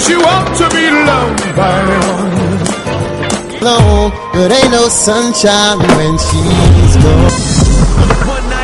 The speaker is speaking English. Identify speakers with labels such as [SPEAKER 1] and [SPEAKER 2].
[SPEAKER 1] She you to be loved by one.
[SPEAKER 2] No, but ain't no sunshine when she's gone.